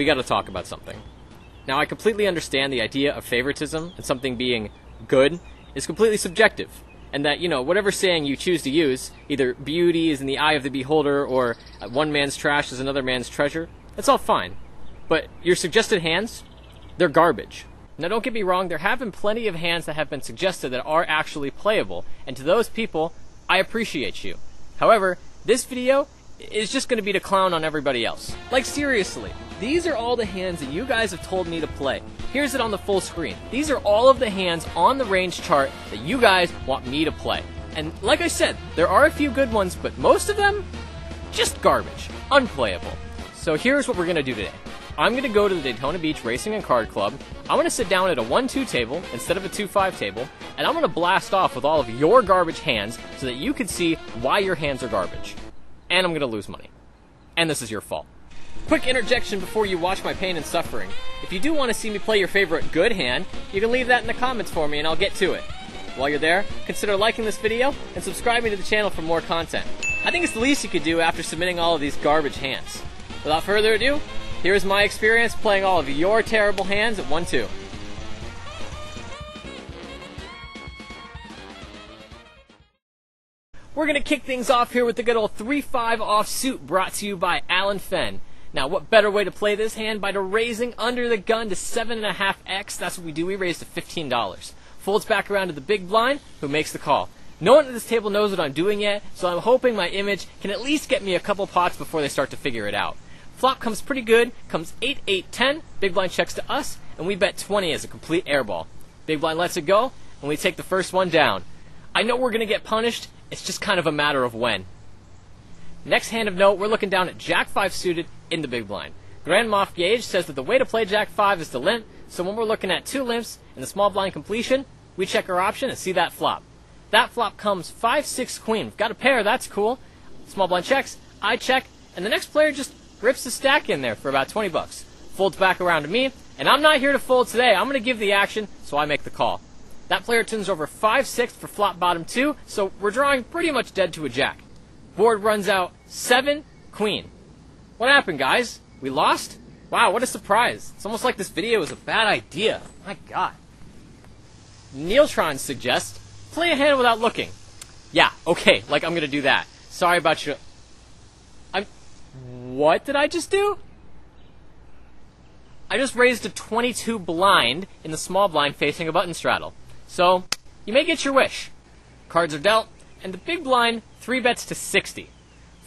We gotta talk about something. Now, I completely understand the idea of favoritism and something being good is completely subjective. And that, you know, whatever saying you choose to use, either beauty is in the eye of the beholder or uh, one man's trash is another man's treasure, that's all fine. But your suggested hands, they're garbage. Now, don't get me wrong, there have been plenty of hands that have been suggested that are actually playable, and to those people, I appreciate you. However, this video is just going to be to clown on everybody else. Like, seriously, these are all the hands that you guys have told me to play. Here's it on the full screen. These are all of the hands on the range chart that you guys want me to play. And like I said, there are a few good ones, but most of them, just garbage. Unplayable. So here's what we're to do today. I'm to go to the Daytona Beach Racing and Card Club. I'm to sit down at a 1 2 table instead of a 2 5 table, and I'm to blast off with all of your garbage hands so that you can see why your hands are garbage. And I'm to lose money. And this is your fault. Quick interjection before you watch my pain and suffering. If you do want to see me play your favorite good hand, you can leave that in the comments for me and I'll get to it. While you're there, consider liking this video and subscribing to the channel for more content. I think it's the least you could do after submitting all of these garbage hands. Without further ado, Here's my experience playing all of your terrible hands at 1 2. We're going to kick things off here with the good old 3 5 offsuit brought to you by Alan Fenn. Now, what better way to play this hand by to raising under the gun to 7.5x? That's what we do. We raise to $15. Folds back around to the big blind, who makes the call. No one at this table knows what I'm doing yet, so I'm hoping my image can at least get me a couple pots before they start to figure it out. Flop comes pretty good, comes 8, 8, 10. Big blind checks to us, and we bet 20 as a complete airball. Big blind lets it go, and we take the first one down. I know we're going to get punished, it's just kind of a matter of when. Next hand of note, we're looking down at Jack 5 suited in the big blind. Grand Moff Gage says that the way to play Jack 5 is to limp, so when we're looking at two limps and the small blind completion, we check our option and see that flop. That flop comes 5 6 queen. We've got a pair, that's cool. Small blind checks, I check, and the next player just rips the stack in there for about 20 bucks. Folds back around to me, and I'm not here to fold today. I'm going to give the action, so I make the call. That player turns over 5-6 for flop bottom 2, so we're drawing pretty much dead to a jack. Board runs out 7, queen. What happened, guys? We lost? Wow, what a surprise. It's almost like this video was a bad idea. My god. Neiltron suggests, play a hand without looking. Yeah, okay, like I'm gonna do that. Sorry about you. I'm... What did I just do? I just raised a 22 blind in the small blind facing a button straddle. So, you may get your wish. Cards are dealt, and the big blind 3 bets to 60.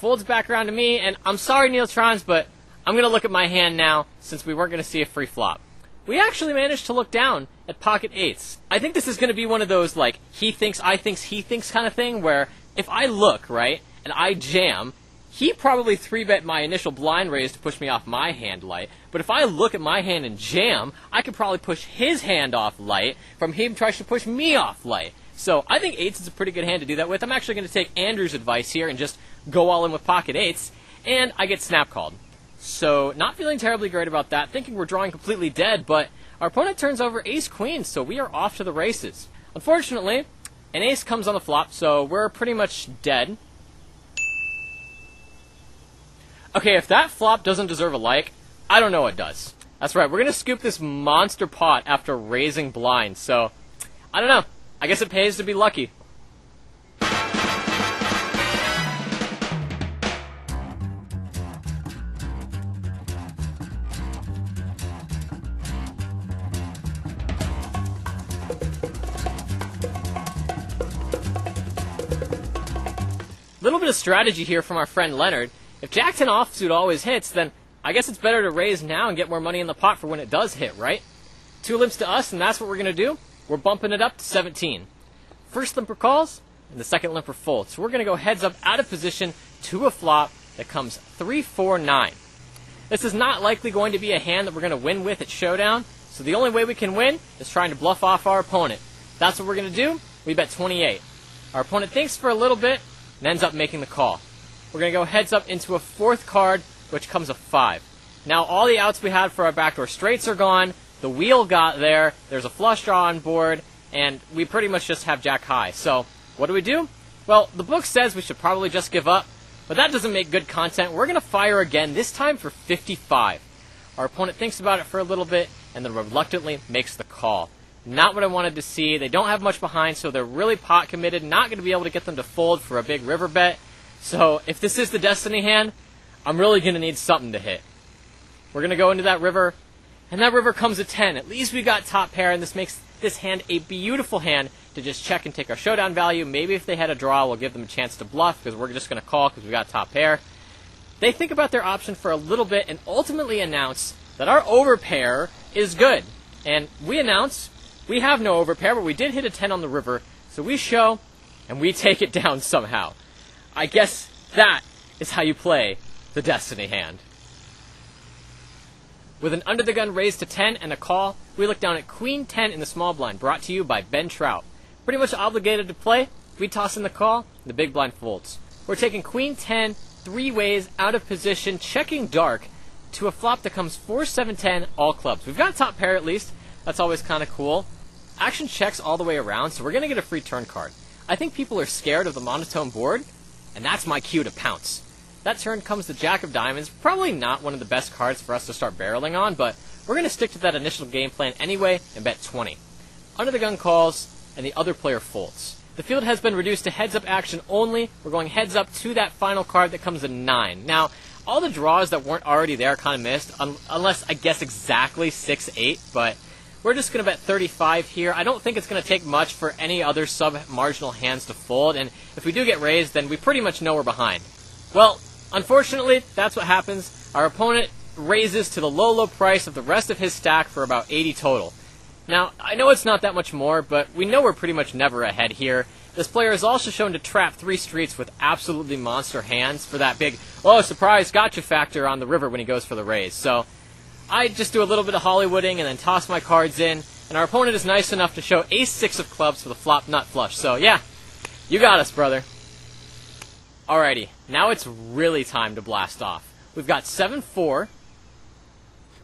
Folds back around to me, and I'm sorry, Neiltrons, but I'm going to look at my hand now since we weren't going to see a free flop. We actually managed to look down at pocket eights. I think this is going to be one of those, like, he thinks, I thinks, he thinks kind of thing, where if I look, right, and I jam, he probably three bet my initial blind raise to push me off my hand light. But if I look at my hand and jam, I could probably push his hand off light from him trying to push me off light. So I think eights is a pretty good hand to do that with. I'm actually going to take Andrew's advice here and just go all in with pocket eights, and I get snap called. So not feeling terribly great about that, thinking we're drawing completely dead, but our opponent turns over ace queen, so we are off to the races. Unfortunately, an ace comes on the flop, so we're pretty much dead. Okay, if that flop doesn't deserve a like, I don't know what does. That's right, we're gonna scoop this monster pot after raising blind, so I don't know. I guess it pays to be lucky. Little bit of strategy here from our friend Leonard. If Jack 10 offsuit always hits, then I guess it's better to raise now and get more money in the pot for when it does hit, right? Two limps to us, and that's what we're going to do. We're bumping it up to 17. First limper calls, and the second limper folds. So we're going to go heads up out of position to a flop that comes 3 4 9. This is not likely going to be a hand that we're going to win with at Showdown, so the only way we can win is trying to bluff off our opponent. That's what we're going to do. We bet 28. Our opponent thinks for a little bit and ends up making the call. We're going to go heads up into a fourth card, which comes a 5. Now, all the outs we had for our backdoor straights are gone. The wheel got there. There's a flush draw on board. And we pretty much just have jack high. So, what do we do? Well, the book says we should probably just give up. But that doesn't make good content. We're going to fire again, this time for 55. Our opponent thinks about it for a little bit and then reluctantly makes the call. Not what I wanted to see. They don't have much behind, so they're really pot committed. Not going to be able to get them to fold for a big river bet. So if this is the Destiny hand, I'm really going to need something to hit. We're going to go into that river, and that river comes a 10. At least we got top pair, and this makes this hand a beautiful hand to just check and take our showdown value. Maybe if they had a draw, we'll give them a chance to bluff because we're just going to call because we got top pair. They think about their option for a little bit and ultimately announce that our overpair is good. And we announce we have no overpair, but we did hit a 10 on the river, so we show and we take it down somehow. I guess that is how you play the Destiny hand. With an under the gun raise to 10 and a call, we look down at Queen 10 in the small blind, brought to you by Ben Trout. Pretty much obligated to play. We toss in the call, the big blind folds. We're taking Queen 10 three ways out of position, checking dark to a flop that comes 4 7 10 all clubs. We've got top pair at least. That's always kind of cool. Action checks all the way around, so we're going to get a free turn card. I think people are scared of the monotone board, and that's my cue to pounce. That turn comes the Jack of Diamonds. Probably not one of the best cards for us to start barreling on, but we're going to stick to that initial game plan anyway and bet 20. Under the gun calls, and the other player folds. The field has been reduced to heads up action only. We're going heads up to that final card that comes a 9. Now, all the draws that weren't already there kind of missed, un- unless I guess exactly 6 8, but we're just going to bet 35 here. I don't think it's going to take much for any other sub marginal hands to fold, and if we do get raised, then we pretty much know we're behind. Well, Unfortunately, that's what happens. Our opponent raises to the low, low price of the rest of his stack for about 80 total. Now, I know it's not that much more, but we know we're pretty much never ahead here. This player is also shown to trap three streets with absolutely monster hands for that big, oh, surprise, gotcha factor on the river when he goes for the raise. So, I just do a little bit of Hollywooding and then toss my cards in, and our opponent is nice enough to show ace six of clubs for the flop nut flush. So, yeah, you got us, brother. Alrighty, now it's really time to blast off. We've got 7 4,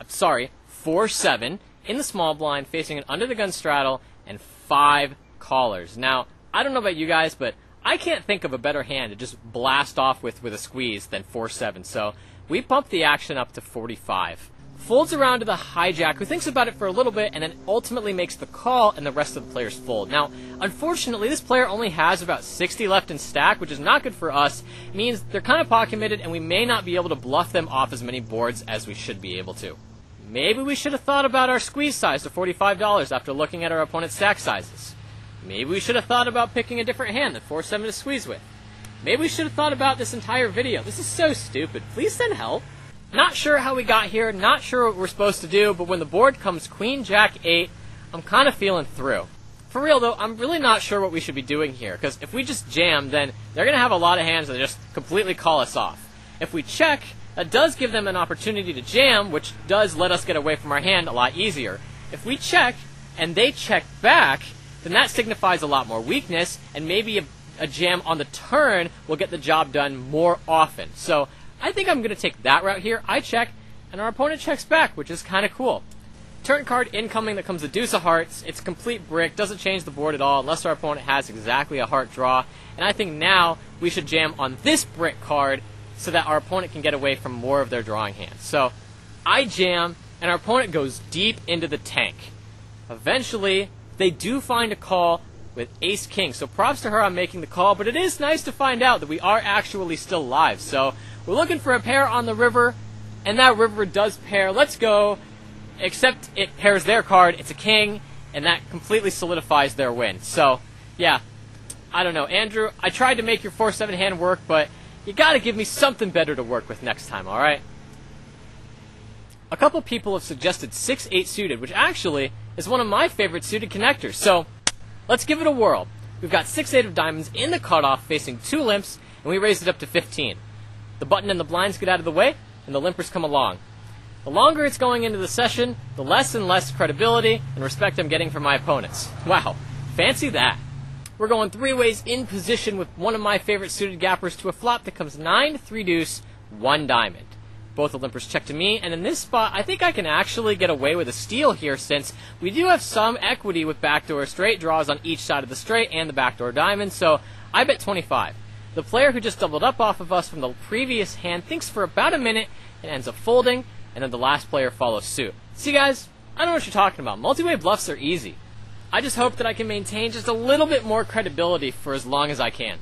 uh, sorry, 4 7 in the small blind facing an under the gun straddle and 5 callers. Now, I don't know about you guys, but I can't think of a better hand to just blast off with with a squeeze than 4 7. So we bump the action up to 45 folds around to the hijack, who thinks about it for a little bit and then ultimately makes the call, and the rest of the players fold. Now, unfortunately, this player only has about 60 left in stack, which is not good for us. It means they're kind of pot committed, and we may not be able to bluff them off as many boards as we should be able to. Maybe we should have thought about our squeeze size to $45 after looking at our opponent's stack sizes. Maybe we should have thought about picking a different hand than 4-7 to squeeze with. Maybe we should have thought about this entire video. This is so stupid. Please send help. Not sure how we got here, not sure what we're supposed to do, but when the board comes Queen Jack 8, I'm kind of feeling through. For real though, I'm really not sure what we should be doing here, because if we just jam, then they're going to have a lot of hands that just completely call us off. If we check, that does give them an opportunity to jam, which does let us get away from our hand a lot easier. If we check, and they check back, then that signifies a lot more weakness, and maybe a, a jam on the turn will get the job done more often. So I think I'm going to take that route here. I check, and our opponent checks back, which is kind of cool. Turn card incoming that comes the deuce of hearts. It's complete brick, doesn't change the board at all unless our opponent has exactly a heart draw. And I think now we should jam on this brick card so that our opponent can get away from more of their drawing hands. So I jam, and our opponent goes deep into the tank. Eventually, they do find a call with ace king. So props to her on making the call, but it is nice to find out that we are actually still live. So we're looking for a pair on the river, and that river does pair. Let's go. Except it pairs their card. It's a king, and that completely solidifies their win. So, yeah. I don't know. Andrew, I tried to make your 4 7 hand work, but you gotta give me something better to work with next time, alright? A couple people have suggested 6 8 suited, which actually is one of my favorite suited connectors. So, let's give it a whirl. We've got 6 8 of diamonds in the cutoff facing two limps, and we raised it up to 15. The button and the blinds get out of the way, and the limpers come along. The longer it's going into the session, the less and less credibility and respect I'm getting from my opponents. Wow, fancy that. We're going three ways in position with one of my favorite suited gappers to a flop that comes 9, 3 deuce, 1 diamond. Both the limpers check to me, and in this spot, I think I can actually get away with a steal here since we do have some equity with backdoor straight draws on each side of the straight and the backdoor diamond, so I bet 25. The player who just doubled up off of us from the previous hand thinks for about a minute and ends up folding. and then the last player follows suit. See, guys, I don't know what you're talking about. Multi-way bluffs are easy. I just hope that I can maintain just a little bit more credibility for as long as I can.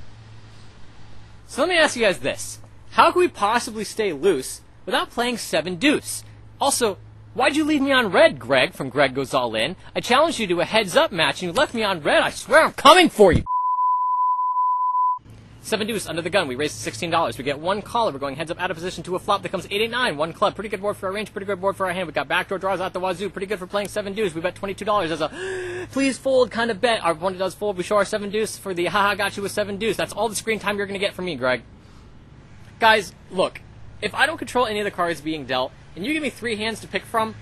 So let me ask you guys this. How can we possibly stay loose without playing 7 deuce? Also, why'd you leave me on red, Greg, from Greg Goes All In? I challenged you to a heads up match and you left me on red. I swear I'm coming for you! Seven deuce under the gun. We raise to sixteen dollars. We get one caller. We're going heads up out of position to a flop that comes eight eight nine. One club. Pretty good board for our range. Pretty good board for our hand. We got backdoor draws out the wazoo. Pretty good for playing seven deuce. We bet twenty two dollars as a please fold kind of bet. Our opponent does fold. We show our seven deuce for the haha got you with seven deuce. That's all the screen time you're gonna get from me, Greg. Guys, look. If I don't control any of the cards being dealt, and you give me three hands to pick from,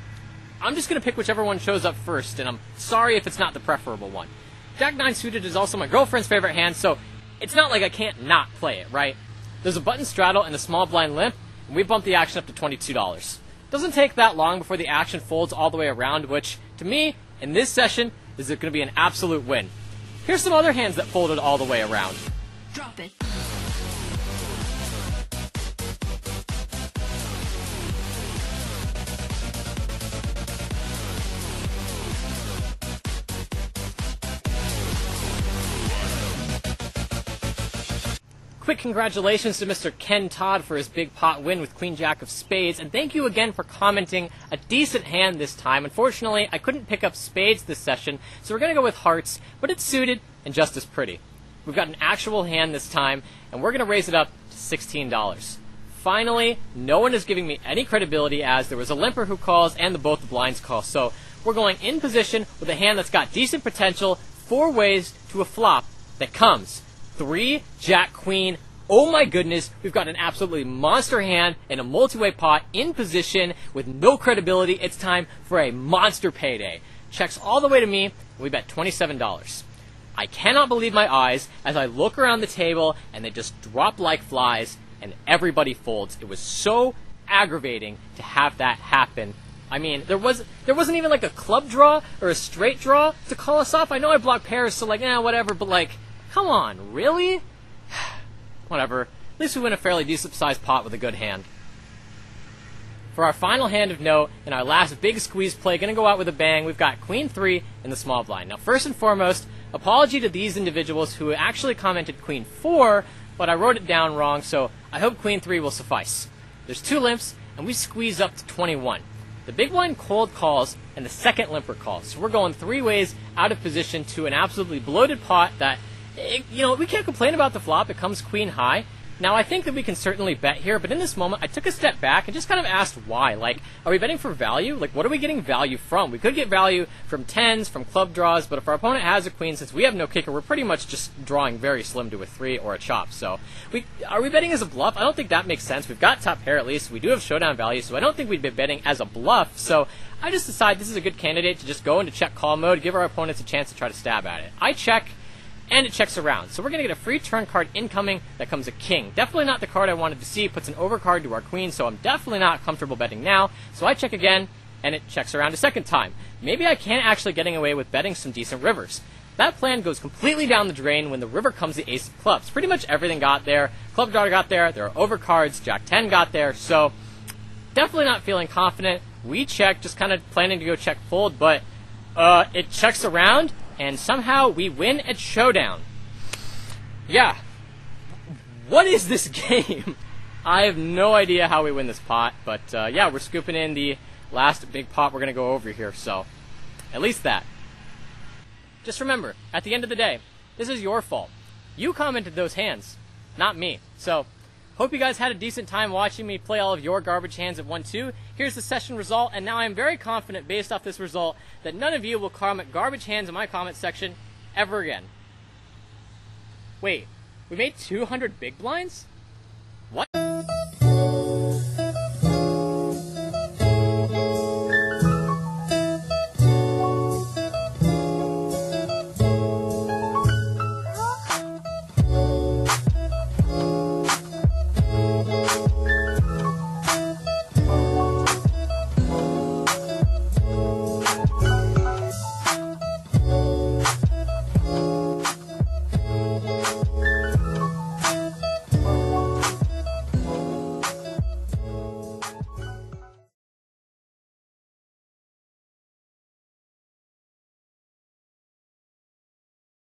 I'm just gonna pick whichever one shows up first. And I'm sorry if it's not the preferable one. Jack nine suited is also my girlfriend's favorite hand, so it's not like I can't not play it, right? There's a button straddle and a small blind limp, and we bump the action up to $22. Doesn't take that long before the action folds all the way around, which, to me, in this session, is going to be an absolute win. Here's some other hands that folded all the way around. Drop it. Quick congratulations to Mr. Ken Todd for his big pot win with Queen Jack of Spades, and thank you again for commenting a decent hand this time. Unfortunately, I couldn't pick up spades this session, so we're going to go with hearts, but it's suited and just as pretty. We've got an actual hand this time, and we're going to raise it up to $16. Finally, no one is giving me any credibility as there was a limper who calls and the both the blinds call. So we're going in position with a hand that's got decent potential, four ways to a flop that comes three, Jack Queen. Oh my goodness, we've got an absolutely monster hand and a multi-way pot in position with no credibility. It's time for a monster payday. Checks all the way to me, we bet $27. I cannot believe my eyes as I look around the table and they just drop like flies and everybody folds. It was so aggravating to have that happen. I mean, there was there wasn't even like a club draw or a straight draw to call us off. I know I blocked pairs, so like, yeah, whatever. But like, Come on, really? Whatever. At least we win a fairly decent sized pot with a good hand. For our final hand of note, in our last big squeeze play, gonna go out with a bang, we've got Queen 3 in the small blind. Now, first and foremost, apology to these individuals who actually commented Queen 4, but I wrote it down wrong, so I hope Queen 3 will suffice. There's two limps, and we squeeze up to 21. The big blind cold calls, and the second limper calls. So we're going three ways out of position to an absolutely bloated pot that it, you know, we can't complain about the flop. It comes queen high. Now, I think that we can certainly bet here, but in this moment, I took a step back and just kind of asked why. Like, are we betting for value? Like, what are we getting value from? We could get value from tens, from club draws, but if our opponent has a queen, since we have no kicker, we're pretty much just drawing very slim to a three or a chop. So, we are we betting as a bluff? I don't think that makes sense. We've got top pair at least. We do have showdown value, so I don't think we'd be betting as a bluff. So, I just decide this is a good candidate to just go into check call mode, give our opponents a chance to try to stab at it. I check and it checks around. So we're going to get a free turn card incoming that comes a king. Definitely not the card I wanted to see. It Puts an overcard to our queen, so I'm definitely not comfortable betting now. So I check again, and it checks around a second time. Maybe I can actually getting away with betting some decent rivers. That plan goes completely down the drain when the river comes the ace of clubs. Pretty much everything got there. Club draw got there. There are overcards. Jack 10 got there. So definitely not feeling confident. We check, just kind of planning to go check fold, but uh, it checks around and somehow we win at Showdown. Yeah. What is this game? I have no idea how we win this pot, but uh, yeah, we're scooping in the last big pot we're going to go over here, so at least that. Just remember, at the end of the day, this is your fault. You commented those hands, not me. So Hope you guys had a decent time watching me play all of your garbage hands at 1-2. Here's the session result, and now I'm very confident, based off this result, that none of you will comment garbage hands in my comment section ever again. Wait, we made 200 big blinds? What?